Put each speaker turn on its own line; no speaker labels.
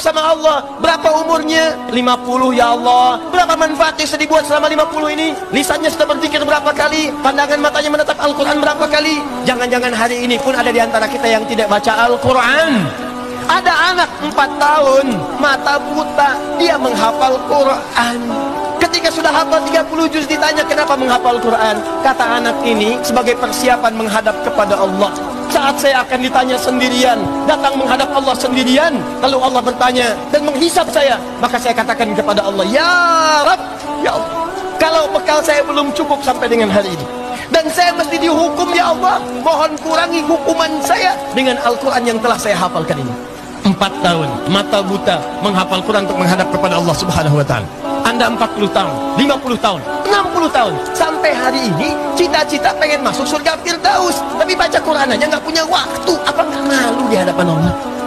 sama Allah. Berapa umurnya? 50 ya Allah. Berapa manfaat yang sudah dibuat selama 50 ini? Lisannya sudah berzikir berapa kali? Pandangan matanya menatap Al-Quran berapa kali? Jangan-jangan hari ini pun ada di antara kita yang tidak baca Al-Quran. Ada anak 4 tahun mata buta dia menghafal Quran. Ketika sudah hafal 30 juz ditanya kenapa menghafal Quran? Kata anak ini sebagai persiapan menghadap kepada Allah Saat saya akan ditanya sendirian Datang menghadap Allah sendirian Lalu Allah bertanya dan menghisap saya Maka saya katakan kepada Allah Ya Rab Ya Allah Kalau bekal saya belum cukup sampai dengan hari ini dan saya mesti dihukum ya Allah Mohon kurangi hukuman saya Dengan Al-Quran yang telah saya hafalkan ini. Empat tahun Mata buta Menghafal Quran untuk menghadap kepada Allah subhanahu wa ta'ala anda 40 tahun, 50 tahun, 60 tahun. Sampai hari ini cita-cita pengen masuk surga Firdaus. Tapi baca Quran aja nggak punya waktu. Apa nggak malu di hadapan Allah?